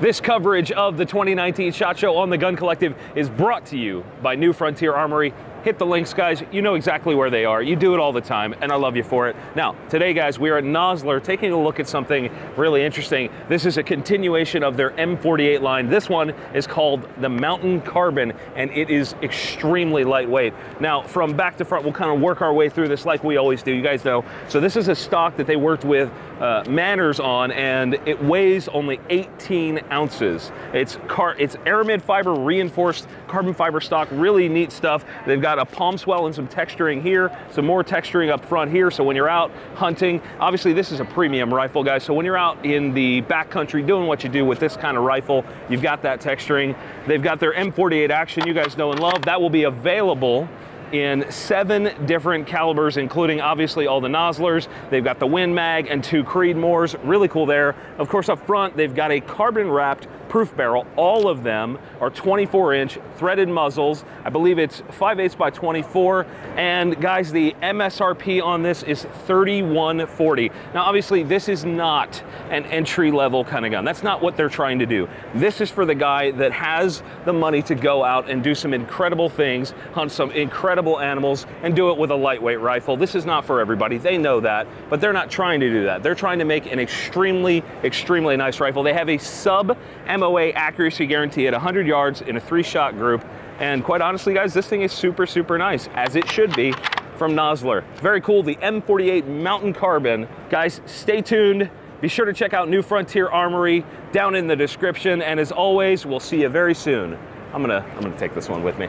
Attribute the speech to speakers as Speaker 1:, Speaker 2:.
Speaker 1: This coverage of the 2019 SHOT Show on the Gun Collective is brought to you by New Frontier Armory. Hit the links, guys. You know exactly where they are. You do it all the time, and I love you for it. Now, today, guys, we are at Nosler taking a look at something really interesting. This is a continuation of their M48 line. This one is called the Mountain Carbon, and it is extremely lightweight. Now, from back to front, we'll kind of work our way through this like we always do. You guys know. So this is a stock that they worked with uh, Manners on, and it weighs only 18 ounces. It's car, it's aramid fiber reinforced carbon fiber stock, really neat stuff. They've got a palm swell and some texturing here, some more texturing up front here. So when you're out hunting, obviously this is a premium rifle, guys. So when you're out in the backcountry doing what you do with this kind of rifle, you've got that texturing. They've got their M48 action you guys know and love. That will be available in seven different calibers, including obviously all the Noslers. They've got the Win Mag and two Creedmoors. Really cool there. Of course, up front, they've got a carbon wrapped proof barrel. All of them are 24 inch threaded muzzles. I believe it's 5 8 by 24. And guys, the MSRP on this is 3140. Now, obviously, this is not an entry level kind of gun. That's not what they're trying to do. This is for the guy that has the money to go out and do some incredible things, hunt some incredible animals, and do it with a lightweight rifle. This is not for everybody. They know that, but they're not trying to do that. They're trying to make an extremely, extremely nice rifle. They have a sub MOA accuracy guarantee at 100 yards in a three shot group. And quite honestly, guys, this thing is super, super nice, as it should be from Nosler. Very cool, the M48 Mountain Carbon. Guys, stay tuned. Be sure to check out New Frontier Armory down in the description. And as always, we'll see you very soon. I'm gonna, I'm gonna take this one with me.